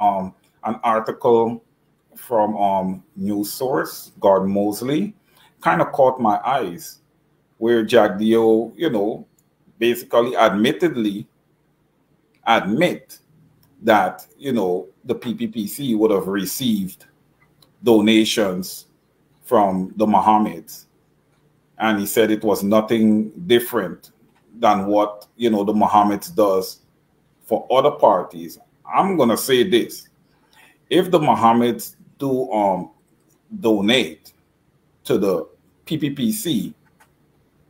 um, an article from um, news source, Gordon Mosley, kind of caught my eyes, where Jagdeo, you know, basically admittedly admit that, you know, the PPPC would have received donations from the Mohameds. And he said it was nothing different than what, you know, the Mohameds does for other parties. I'm going to say this. If the Mohameds do um, donate to the PPPC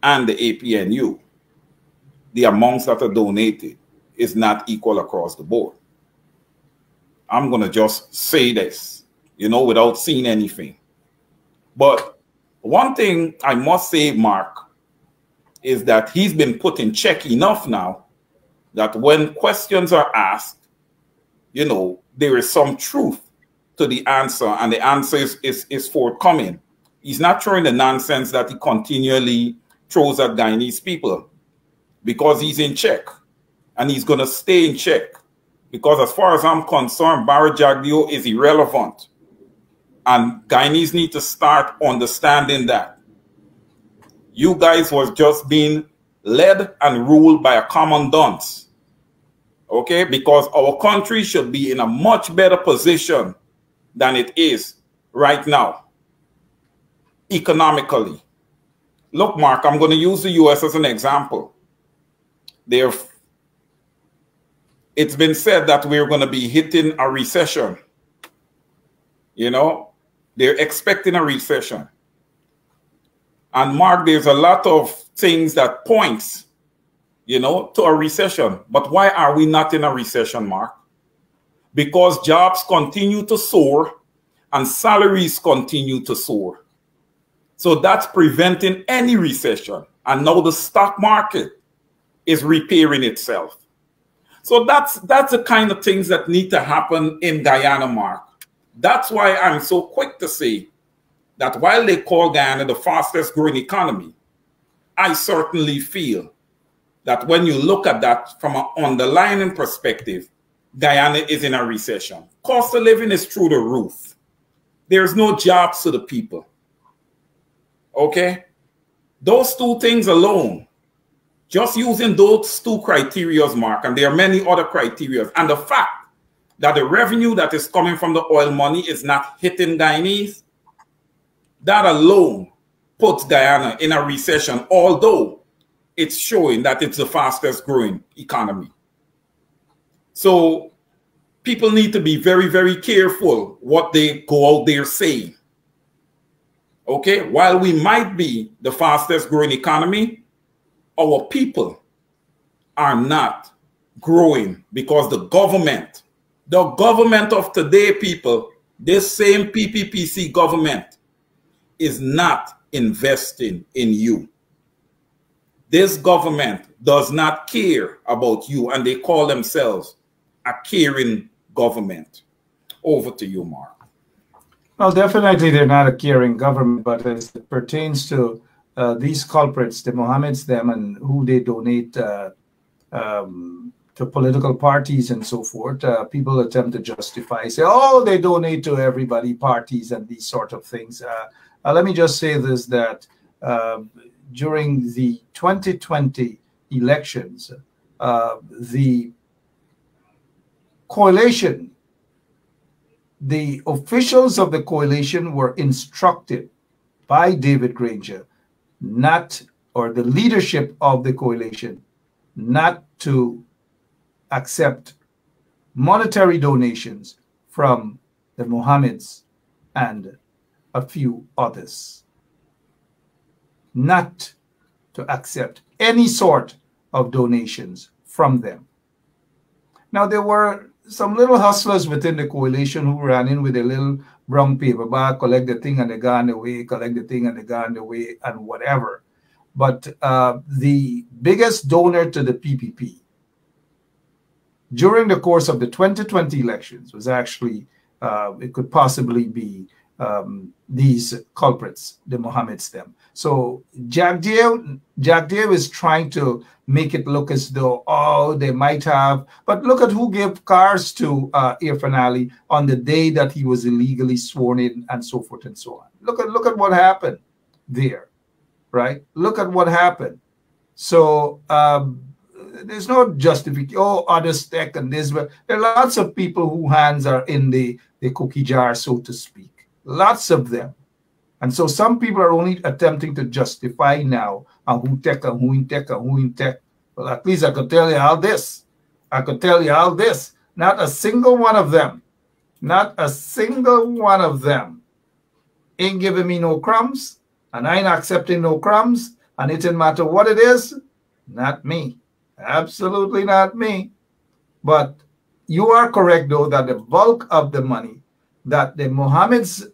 and the APNU, the amounts that are donated is not equal across the board. I'm going to just say this, you know, without seeing anything. But one thing I must say, Mark, is that he's been put in check enough now that when questions are asked, you know, there is some truth to the answer and the answer is, is, is forthcoming. He's not throwing the nonsense that he continually throws at Guyanese people because he's in check and he's going to stay in check. Because as far as I'm concerned, Barry Jagdeo is irrelevant. And Guyanese need to start understanding that. You guys was just being led and ruled by a common dunce. Okay? Because our country should be in a much better position than it is right now, economically. Look, Mark, I'm going to use the US as an example. There, it's been said that we're going to be hitting a recession. You know, they're expecting a recession. And Mark, there's a lot of things that points, you know, to a recession. But why are we not in a recession, Mark? Because jobs continue to soar and salaries continue to soar. So that's preventing any recession. And now the stock market is repairing itself. So that's that's the kind of things that need to happen in Guyana, Mark. That's why I'm so quick to say that while they call Guyana the fastest growing economy, I certainly feel that when you look at that from an underlying perspective, Guyana is in a recession. Cost of living is through the roof. There's no jobs to the people. Okay? Those two things alone, just using those two criteria, Mark, and there are many other criteria, and the fact that the revenue that is coming from the oil money is not hitting Guyanese, that alone puts Guyana in a recession, although it's showing that it's the fastest growing economy. So people need to be very, very careful what they go out there saying. Okay, while we might be the fastest growing economy, our people are not growing because the government the government of today, people, this same PPPC government is not investing in you. This government does not care about you, and they call themselves a caring government. Over to you, Mark. Well, definitely they're not a caring government, but as it pertains to uh, these culprits, the Mohameds, them, and who they donate uh, um, to political parties and so forth, uh, people attempt to justify, say, oh, they donate to everybody, parties, and these sort of things. Uh, uh, let me just say this that um, during the 2020 elections, uh, the coalition, the officials of the coalition were instructed by David Granger not, or the leadership of the coalition, not to accept monetary donations from the Mohameds and a few others. Not to accept any sort of donations from them. Now, there were some little hustlers within the coalition who ran in with a little brown paper bag, collect the thing and they gone away, collect the thing and they gone away, and whatever. But uh, the biggest donor to the PPP during the course of the 2020 elections was actually, uh, it could possibly be um, these culprits, the Mohameds, them. So Jagdeo, Jagdeo is trying to make it look as though, oh, they might have, but look at who gave cars to uh, Irfaan Ali on the day that he was illegally sworn in and so forth and so on. Look at, look at what happened there, right? Look at what happened. So um, there's no justification. Oh, other stack and this. But there are lots of people whose hands are in the, the cookie jar, so to speak. Lots of them. And so some people are only attempting to justify now on who tech and who in tech and who in tech. Well, at least I could tell you all this. I could tell you all this. Not a single one of them, not a single one of them ain't giving me no crumbs, and I ain't accepting no crumbs, and it didn't matter what it is, not me. Absolutely not me. But you are correct, though, that the bulk of the money that the Mohameds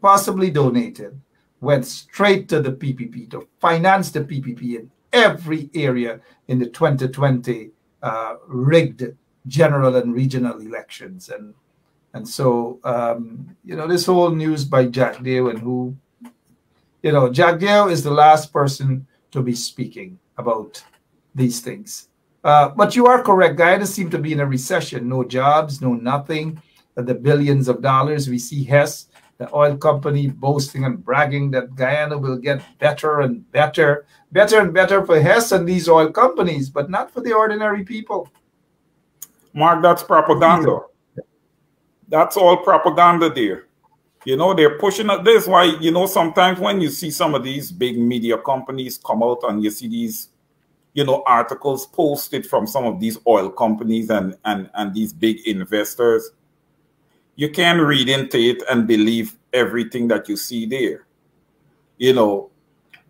possibly donated went straight to the PPP to finance the PPP in every area in the 2020 uh, rigged general and regional elections. And and so, um, you know, this whole news by Jagdeo and who, you know, Jagdeo is the last person to be speaking about these things. Uh, but you are correct. Guyana seems to be in a recession. No jobs, no nothing. The billions of dollars. We see Hess the oil company boasting and bragging that Guyana will get better and better, better and better for Hess and these oil companies, but not for the ordinary people. Mark, that's propaganda. That's all propaganda there. You know, they're pushing it. This why, you know, sometimes when you see some of these big media companies come out and you see these, you know, articles posted from some of these oil companies and and and these big investors, you can read into it and believe everything that you see there. You know,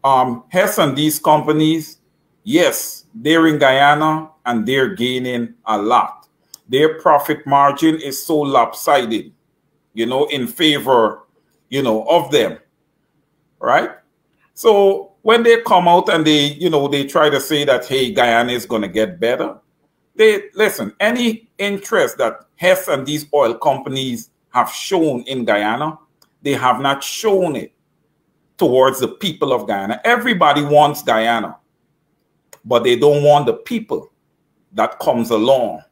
um, Hess and these companies, yes, they're in Guyana and they're gaining a lot. Their profit margin is so lopsided, you know, in favor, you know, of them, right? So when they come out and they, you know, they try to say that, hey, Guyana is going to get better, they listen, any interest that Hess and these oil companies have shown in Guyana, they have not shown it towards the people of Guyana. Everybody wants Guyana, but they don't want the people that comes along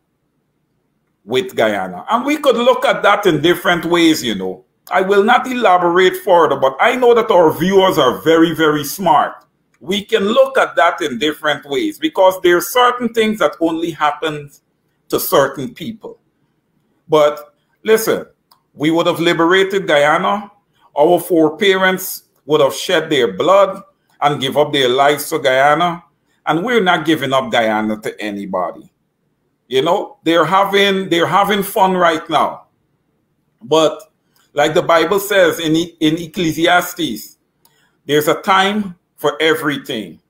with Guyana. And we could look at that in different ways, you know. I will not elaborate further, but I know that our viewers are very, very smart. We can look at that in different ways because there are certain things that only happen to certain people. But listen, we would have liberated Guyana. Our foreparents would have shed their blood and give up their lives to Guyana. And we're not giving up Guyana to anybody. You know, they're having they're having fun right now. But like the Bible says in, in Ecclesiastes, there's a time for everything.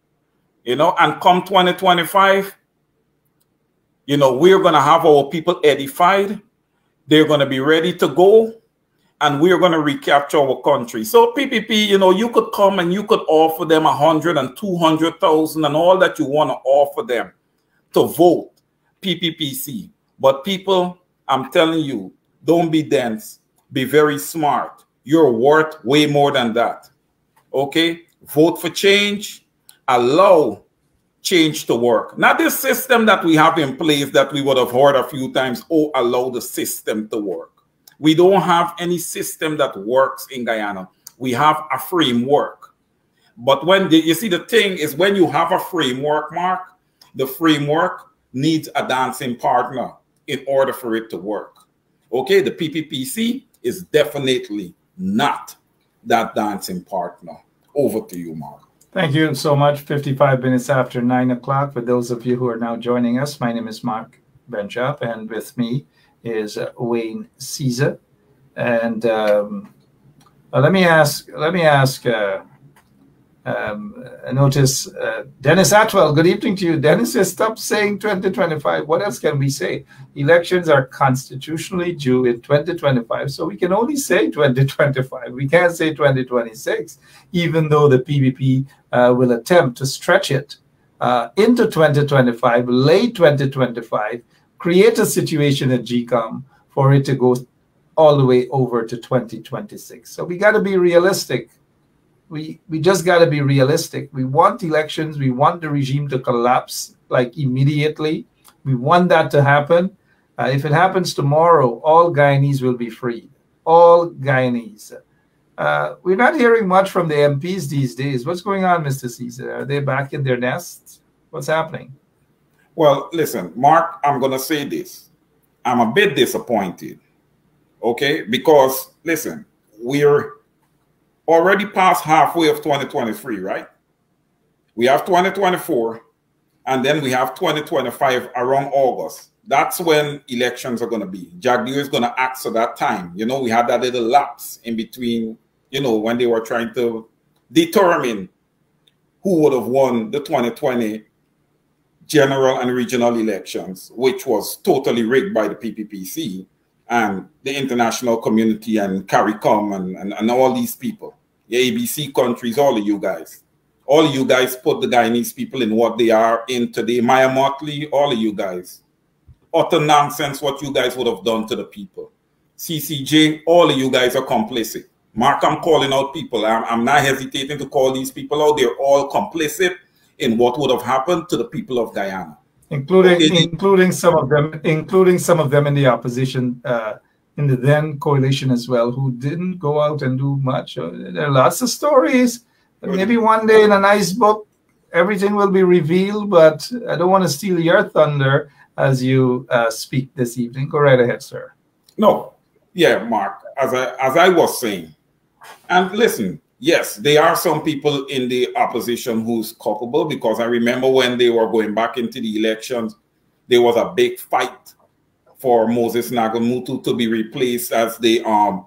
You know, and come 2025, you know, we're going to have our people edified they're going to be ready to go and we're going to recapture our country. So PPP, you know, you could come and you could offer them a hundred and two hundred thousand and all that you want to offer them to vote PPPC. But people, I'm telling you, don't be dense. Be very smart. You're worth way more than that. Okay? Vote for change. Allow change to work. Not the system that we have in place that we would have heard a few times, oh, allow the system to work. We don't have any system that works in Guyana. We have a framework. But when the, you see the thing is when you have a framework, Mark, the framework needs a dancing partner in order for it to work. Okay, the PPPC is definitely not that dancing partner. Over to you, Mark. Thank you so much. 55 minutes after 9 o'clock. For those of you who are now joining us, my name is Mark Benschop, and with me is uh, Wayne Caesar. And um, uh, let me ask, let me ask uh, um, I notice uh, Dennis Atwell. Good evening to you. Dennis says, stop saying 2025. What else can we say? Elections are constitutionally due in 2025, so we can only say 2025. We can't say 2026, even though the PPP uh, will attempt to stretch it uh, into 2025, late 2025, create a situation at GECOM for it to go all the way over to 2026. So we got to be realistic. We we just got to be realistic. We want elections. We want the regime to collapse like immediately. We want that to happen. Uh, if it happens tomorrow, all Guyanese will be freed. All Guyanese. Uh, we're not hearing much from the MPs these days. What's going on, Mr. Caesar? Are they back in their nests? What's happening? Well, listen, Mark, I'm going to say this. I'm a bit disappointed, okay? Because, listen, we're already past halfway of 2023, right? We have 2024, and then we have 2025 around August. That's when elections are going to be. Jagdeo is going to act for that time. You know, we had that little lapse in between, you know, when they were trying to determine who would have won the 2020 general and regional elections, which was totally rigged by the PPPC and the international community and CARICOM and, and, and all these people, the ABC countries, all of you guys. All of you guys put the Guyanese people in what they are in today. Maya Mottley, all of you guys. Utter nonsense what you guys would have done to the people. CCJ, all of you guys are complicit. Mark, I'm calling out people. I'm, I'm not hesitating to call these people out. They're all complicit in what would have happened to the people of Guyana, including okay. including some of them, including some of them in the opposition uh, in the then coalition as well, who didn't go out and do much. Uh, there are lots of stories. Maybe one day in a nice book, everything will be revealed. But I don't want to steal your thunder as you uh, speak this evening. Go right ahead, sir. No, yeah, Mark. As I as I was saying, and listen, yes, there are some people in the opposition who's culpable because I remember when they were going back into the elections, there was a big fight for Moses Nagamootoo to be replaced as the um,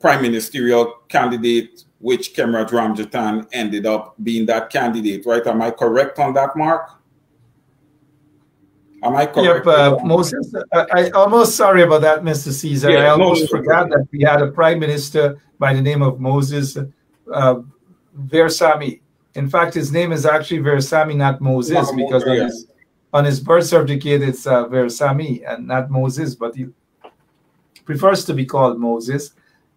prime ministerial candidate, which Khemraj Ramjattan ended up being that candidate, right? Am I correct on that, Mark? Am I correct? Yep, uh, Moses. I, I, almost sorry about that, Mr. Caesar. Yeah, I almost forgot that we had a prime minister by the name of Moses uh, Veerasammy. In fact, his name is actually Veerasammy, not Moses, because on his, on his birth certificate it's uh, Veerasammy and not Moses, but he prefers to be called Moses.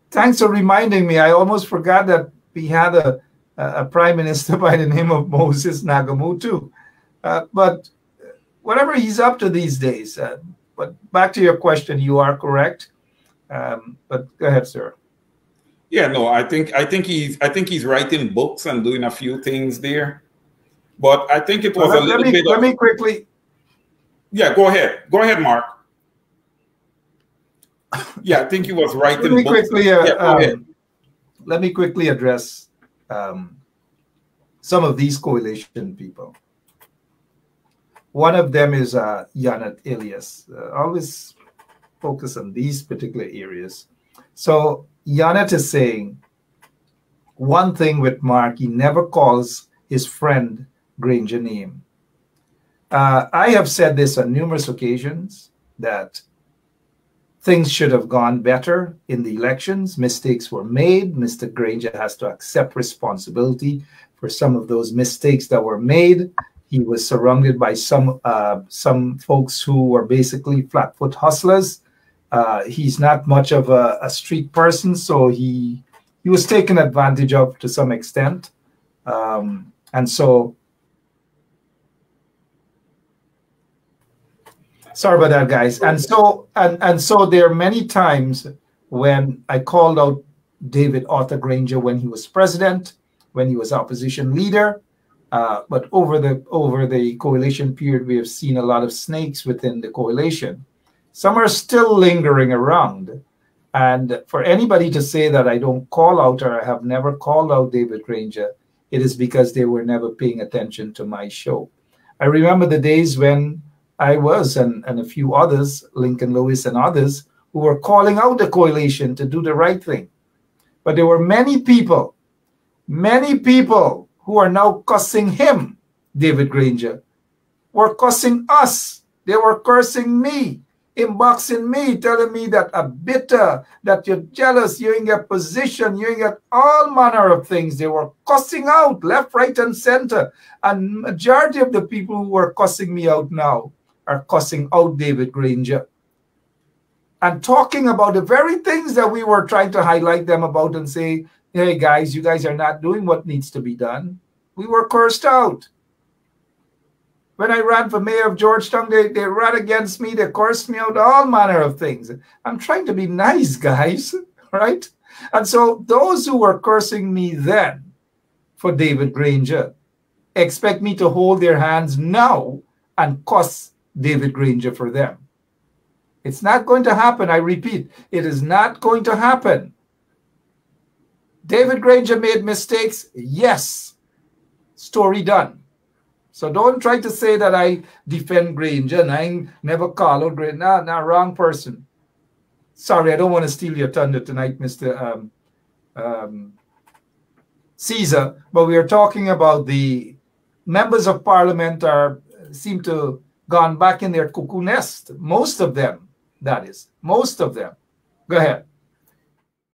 Thanks for reminding me. I almost forgot that we had a, a prime minister by the name of Moses Nagamootoo. Uh, but whatever he's up to these days. Uh, but back to your question, you are correct. Um, but go ahead, sir. Yeah, no, I think I think he's I think he's writing books and doing a few things there. But I think it was well, a little me, bit. Let of, me quickly. Yeah, go ahead. Go ahead, Mark. Yeah, I think he was writing. Let me books. quickly. Uh, yeah, um, let me quickly address um, some of these coalition people. One of them is uh, Yanat Elias. Uh, always focus on these particular areas. So Yanat is saying one thing with Mark, he never calls his friend Granger name. Uh, I have said this on numerous occasions that things should have gone better in the elections. Mistakes were made. Mr. Granger has to accept responsibility for some of those mistakes that were made. He was surrounded by some uh, some folks who were basically flatfoot hustlers uh, he's not much of a, a, street person, so he he was taken advantage of to some extent, um, and so. Sorry about that, guys. And so and and so there are many times when I called out David Arthur Granger when he was president, when he was opposition leader. Uh, but over the over the coalition period, we have seen a lot of snakes within the coalition. Some are still lingering around. And for anybody to say that I don't call out or I have never called out David Granger, it is because they were never paying attention to my show. I remember the days when I was, and, and a few others, Lincoln Lewis and others, who were calling out the coalition to do the right thing. But there were many people, many people who are now cussing him, David Granger, were cussing us. They were cursing me inboxing me, telling me that I'm bitter, that you're jealous, you're in your position, you're in all manner of things. They were cussing out left, right, and center. And majority of the people who are cussing me out now are cussing out David Granger. and talking about the very things that we were trying to highlight them about and say, hey guys, you guys are not doing what needs to be done. We were cursed out. When I ran for mayor of Georgetown, they, they ran against me, they cursed me out, all manner of things. I'm trying to be nice, guys, right? And so those who were cursing me then for David Granger expect me to hold their hands now and cuss David Granger for them. It's not going to happen. I repeat, it is not going to happen. David Granger made mistakes. Yes. Story done. So don't try to say that I defend Granger and I never call out Granger. Nah, nah, wrong person. Sorry, I don't want to steal your thunder tonight, Mr. Um, um, Caesar, but we are talking about the members of parliament are seem to gone back in their cuckoo nest. Most of them, that is, most of them. Go ahead.